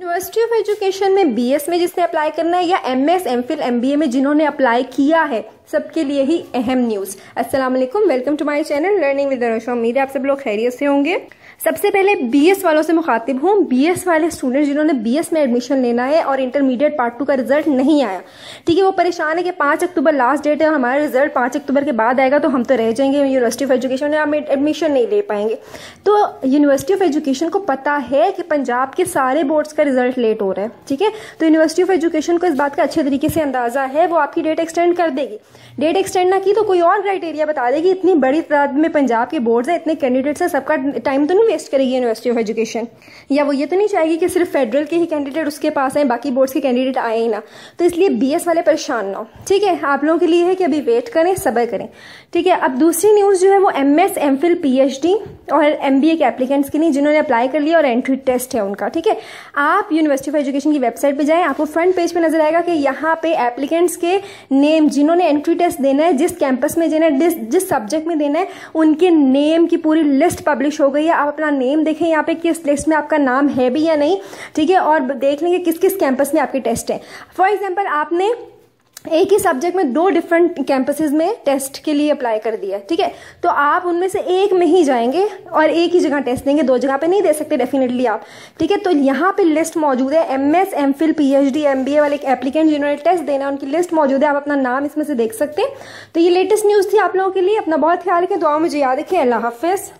University of education में BS में जिसने अप्लाई करना है या M S M phil M B A में जिन्होंने अप्लाई किया है, सबके लिए ही अहम न्यूज़ वालेकुम welcome to my channel learning with उम्मीद है आप सब लोग खैरियत से होंगे। सबसे पहले बीएस वालों से मुखातिब हूँ। बीएस वाले स्टूडेंट जिन्होंने बीएस में एडमिशन लेना है और इंटरमीडिएट पार्ट टू का रिज़ल्ट नहीं आया। ठीक है, वो परेशान है कि पाँच अक्टूबर लास्ट डेट है और हमारा रिज़ल्ट पाँच अक्टूबर के बाद आएगा तो हम तो रह जाएँगे। यूनिवर्सिटी ऑफ़ एजुकेशन में हम एडमिशन नहीं ले पाएँगे। तो यूनिवर्सिटी ऑफ़ एजुकेशन को पता है कि पंजाब के सारे बोर्ड्स का रिज़ल्ट लेट हो रहा है। ठीक है तो यूनिवर्सिटी ऑफ़ एजुकेशन को इस बात का अच्छे तरीके से अंदाज़ा है, वो आपकी डेट एक्सटेंड कर देगी। डेट एक्सटेंड ना की तो कोई और क्राइटेरिया बता देगी। इतनी बड़ी तादाद में पंजाब के बोर्ड्स है, इतने कैंडिडेट्स है, सबका टाइम तो नहीं वेस्ट करेगी यूनिवर्सिटी ऑफ़ एजुकेशन या वो ये तो नहीं चाहेगी कि सिर्फ़ फेडरल के ही कैंडिडेट उसके पास आए, बाकी बोर्ड्स के कैंडिडेट आए ही ना। तो इसलिए बीएस वाले परेशान ना हो। ठीक है, आप लोगों के लिए है कि अभी वेट करें, सबर करें। ठीक है, अब दूसरी न्यूज़ जो है वो एम एस एम फिल और एम बी ए के एप्लीकेंट्स के लिए जिन्होंने अप्लाई कर लिया और एंट्री टेस्ट है उनका। ठीक है, आप यूनिवर्सिटी ऑफ़ एजुकेशन की वेबसाइट पर जाएँ, आपको फ्रंट पेज पे नज़र आएगा कि यहाँ पे एप्लीकेंट्स के नेम जिन्होंने एंट्री टेस्ट देना है, जिस कैंपस में देना है, जिस सब्जेक्ट में देना है, उनके नेम की पूरी लिस्ट पब्लिश हो गई है। आप अपना नेम देखें, यहाँ पे किस लिस्ट में आपका नाम है भी या नहीं, ठीक है? और देख लेंगे किस किस कैंपस में आपके टेस्ट है। फॉर एग्ज़ाम्पल आपने एक ही सब्जेक्ट में दो डिफरेंट कैंपसेस में टेस्ट के लिए अप्लाई कर दिया, ठीक है? तो आप उनमें से एक में ही जाएँगे और एक ही जगह टेस्ट देंगे, दो जगह पे नहीं दे सकते डेफिनेटली आप, ठीक है? तो यहाँ पे लिस्ट मौजूद है M S M Phil P H D M B A वाले एप्लीकेंट जिन्होंने टेस्ट देना उनकी लिस्ट मौजूद है, आप अपना नाम इसमें से देख सकते हैं। तो ये लेटेस्ट न्यूज़ थी आप लोगों के लिए, अपना बहुत ख्याल रखें दुआ मुझे याद रखें, अल्लाह हाफिज़।